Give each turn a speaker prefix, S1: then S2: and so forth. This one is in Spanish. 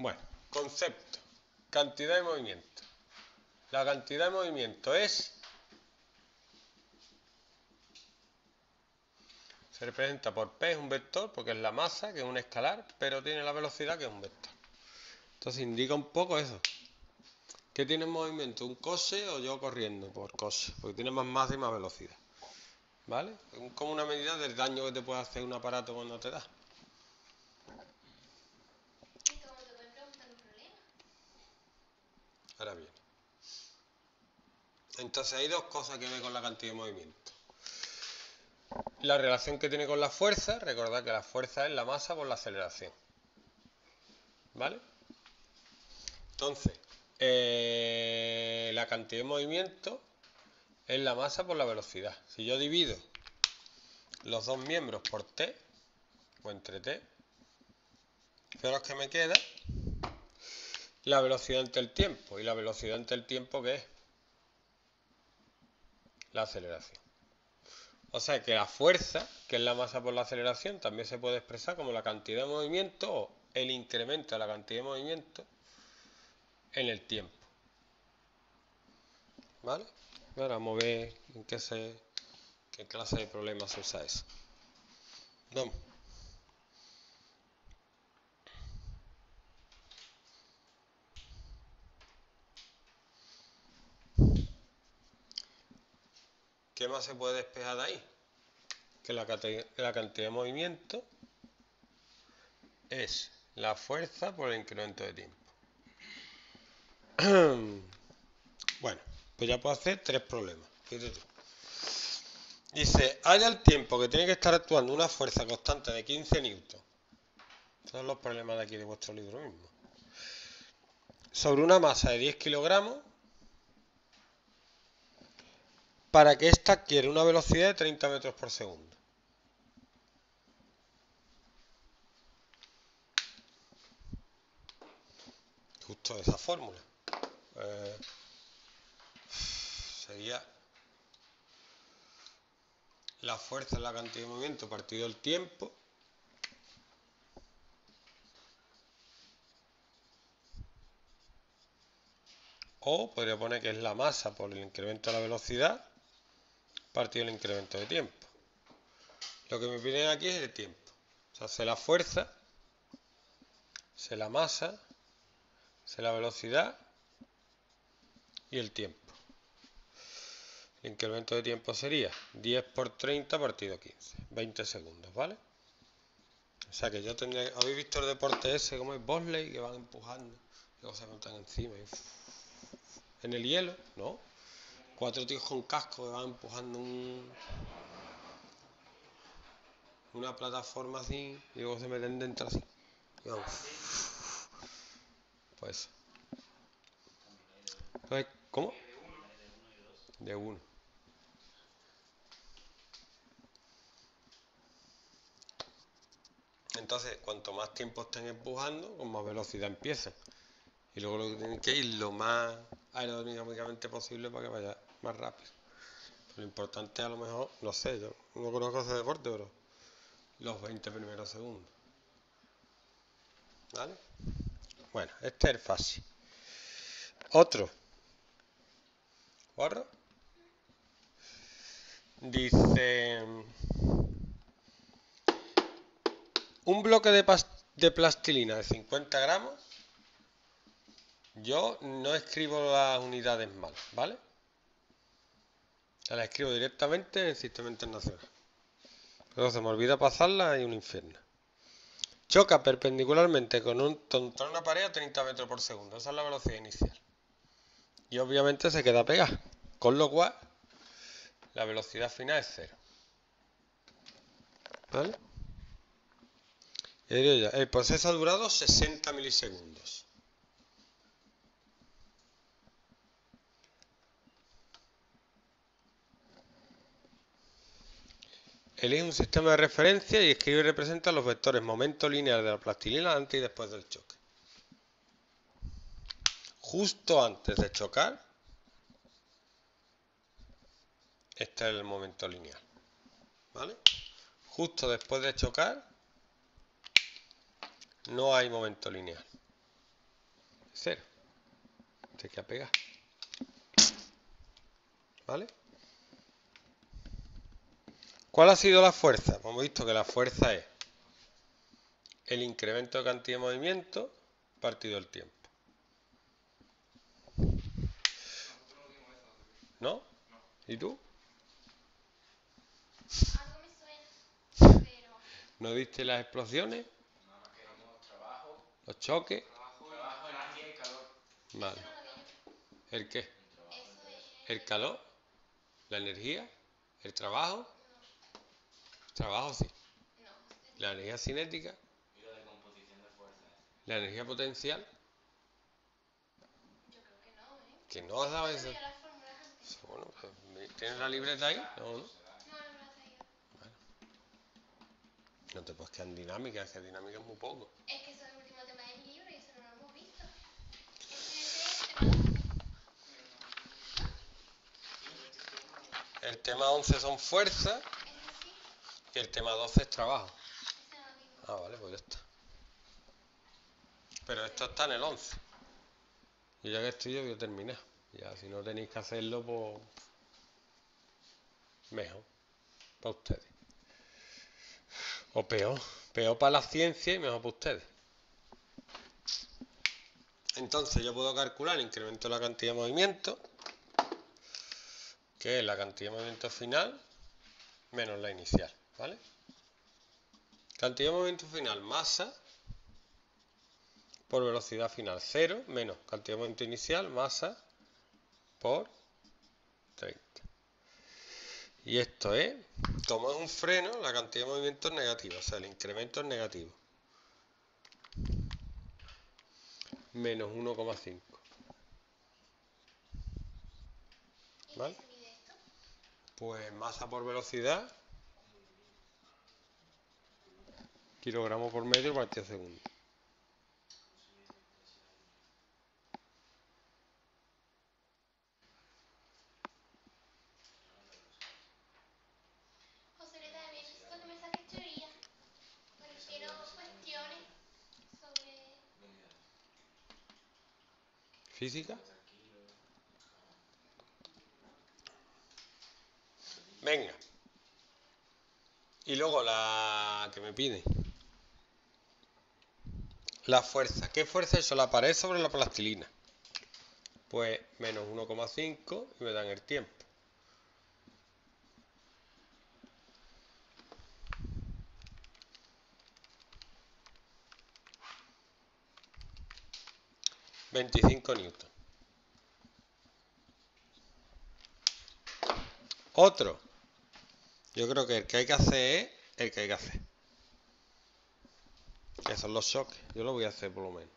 S1: Bueno, concepto. Cantidad de movimiento. La cantidad de movimiento es... Se representa por P, es un vector, porque es la masa, que es un escalar, pero tiene la velocidad, que es un vector. Entonces indica un poco eso. ¿Qué tiene movimiento? ¿Un cose o yo corriendo por cose? Porque tiene más masa y más velocidad. ¿Vale? Como una medida del daño que te puede hacer un aparato cuando te da. Ahora bien. Entonces hay dos cosas que ver con la cantidad de movimiento. La relación que tiene con la fuerza, recordad que la fuerza es la masa por la aceleración. ¿Vale? Entonces, eh, la cantidad de movimiento es la masa por la velocidad. Si yo divido los dos miembros por t, o entre t, lo que me queda la velocidad ante el tiempo. ¿Y la velocidad ante el tiempo qué es? La aceleración. O sea que la fuerza, que es la masa por la aceleración, también se puede expresar como la cantidad de movimiento o el incremento de la cantidad de movimiento en el tiempo. ¿Vale? Ahora vamos a ver en qué, se, qué clase de problemas se usa eso. Vamos. ¿Qué más se puede despejar de ahí? Que la, cantidad de movimiento es la fuerza por el incremento de tiempo. bueno, pues ya puedo hacer tres problemas. Dice, haya el tiempo que tiene que estar actuando una fuerza constante de 15 newtons. Son los problemas de aquí de vuestro libro mismo. Sobre una masa de 10 kilogramos para que ésta adquiera una velocidad de 30 metros por segundo. Justo esa fórmula. Eh, sería la fuerza la cantidad de movimiento partido el tiempo o podría poner que es la masa por el incremento de la velocidad partido el incremento de tiempo. Lo que me piden aquí es el tiempo. O sea, sé la fuerza, sé la masa, sé la velocidad y el tiempo. El incremento de tiempo sería 10 por 30 partido 15, 20 segundos, ¿vale? O sea que yo tendría... ¿Habéis visto el deporte ese como es Bosley que van empujando? Y luego se montan encima. En el hielo, ¿no? Cuatro tíos con casco que van empujando un, una plataforma así y luego se meten dentro así. Pues. ¿Cómo? De uno. Entonces, cuanto más tiempo estén empujando, con más velocidad empiezan. Y luego lo que tienen que ir lo más aerodinámicamente posible para que vaya más rápido. lo importante a lo mejor, no sé, yo no conozco ese deporte, pero los 20 primeros segundos. ¿Vale? Bueno, este es fácil. Otro. ¿Borro? Dice... Un bloque de, de plastilina de 50 gramos. Yo no escribo las unidades mal, ¿vale? La escribo directamente en el sistema internacional. Pero se me olvida pasarla y un infierno. Choca perpendicularmente con, un, una pared a 30 metros por segundo. Esa es la velocidad inicial. Y obviamente se queda pegada. Con lo cual, la velocidad final es cero. ¿Vale? El proceso ha durado 60 milisegundos. Elige un sistema de referencia y escribe y representa los vectores momento lineal de la plastilina antes y después del choque. Justo antes de chocar, este es el momento lineal. ¿Vale? Justo después de chocar, no hay momento lineal. cero. Te queda pegar. ¿Vale? ¿Cuál ha sido la fuerza? Pues hemos visto que la fuerza es el incremento de cantidad de movimiento partido el tiempo. ¿No? ¿Y tú? ¿No viste las explosiones? ¿Los choques? Vale. ¿El qué? ¿El calor? ¿La energía? ¿El trabajo? Trabajo sí. ¿La energía cinética? ¿La energía potencial?
S2: Yo creo que no, ¿eh?
S1: Que no has dado eso. Bueno, pues, ¿tienes la libreta ahí? No, no.
S2: No, no.
S1: No te puedes quedar en dinámica, es que dinámica es muy poco.
S2: Es que eso es el último tema del libro y eso no lo hemos visto. El tema
S1: El tema 11 son fuerzas y el tema 12 es trabajo. Ah, vale, pues ya está. Pero esto está en el 11. Y ya que estoy yo voy a terminar. Ya si no tenéis que hacerlo, pues mejor para ustedes. O peor. Peor para la ciencia y mejor para ustedes. Entonces yo puedo calcular el incremento de la cantidad de movimiento, que es la cantidad de movimiento final menos la inicial, ¿vale? Cantidad de movimiento final, masa, por velocidad final 0, menos cantidad de movimiento inicial, masa, por 30. Y esto es, como es un freno, la cantidad de movimiento es negativa, o sea, el incremento es negativo. Menos 1,5.
S2: ¿Y
S1: ¿Vale? Pues masa por velocidad, kilogramo por metro partido segundo. ¿Física? Venga. Y luego la que me pide. La fuerza. ¿Qué fuerza es eso? La pared sobre la plastilina. Pues menos 1,5 y me dan el tiempo. Veinticinco newton. Otro. Yo creo que el que hay que hacer es el que hay que hacer. Que son los choques. Yo lo voy a hacer por lo menos.